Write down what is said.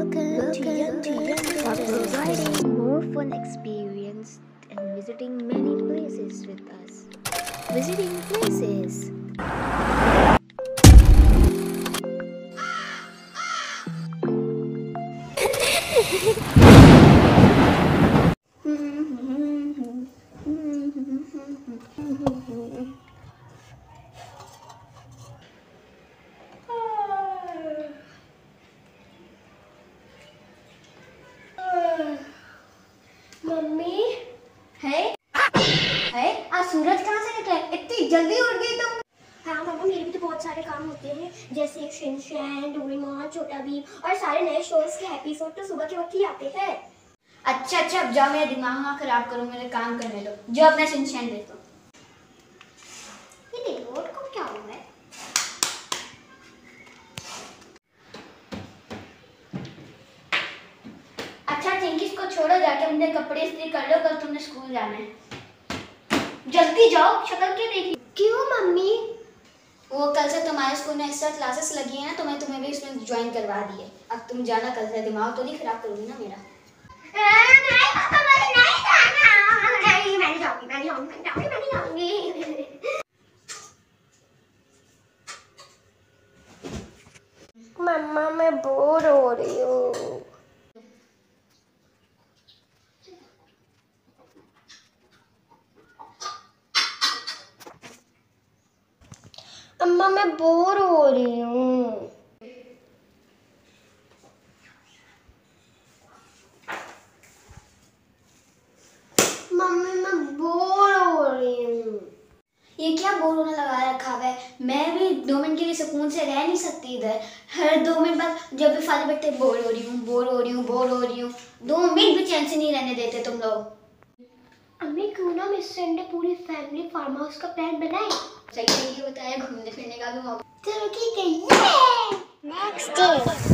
Welcome to Young to Young for providing more fun experience and visiting many places with us. Visiting places. है? है? आज सूरज कहाँ से निकला इतनी जल्दी उठ गई तुम। हाँ मामा मेरे भी तो बहुत सारे काम होते हैं जैसे शिनचैन डोरेमोन छोटा भीम और सारे नए शोज़ के एपिसोड तो सुबह के वक्त ही आते हैं। अच्छा अच्छा अब जाओ मेरा दिमाग ना खराब करो मेरे काम करने दो। जो अपना शिनचैन दे दो चिंकिस को छोड़ो जाके? अपने कपड़े इस्त्री कर लो कल तुमने स्कूल जाना है। जल्दी जाओ शक्ल क्या देखी? क्यों मम्मी? वो कल से तुम्हारे स्कूल में एक्स्ट्रा क्लासेस लगी है ना तो मैं तुम्हें भी इसमें ज्वाइन करवा दी है अब तुम जाना कल से दिमाग तो नहीं खराब करूँगी ना मेरा। मम्मा मैं बोर हो रही हूँ। अम्मा, मैं बोर हो रही हूँ। मम्मी, मैं बोर हो रही हूँ। ये क्या बोर होने लगा रखा है मैं भी दो मिनट के लिए सुकून से रह नहीं सकती इधर। हर दो मिनट बाद जब भी फादर बैठते, बोर हो रही हूँ, बोर हो रही हूँ, बोर हो रही हूँ। दो मिनट भी चैन से नहीं रहने देते तुम लोग। अम्मी क्यों ना मिस ने पूरी फैमिली फार्म हाउस का प्लान बनाए? सही सही बताया घूमने फिरने का भी मौका। चलो ठीक है नेक्स्ट डे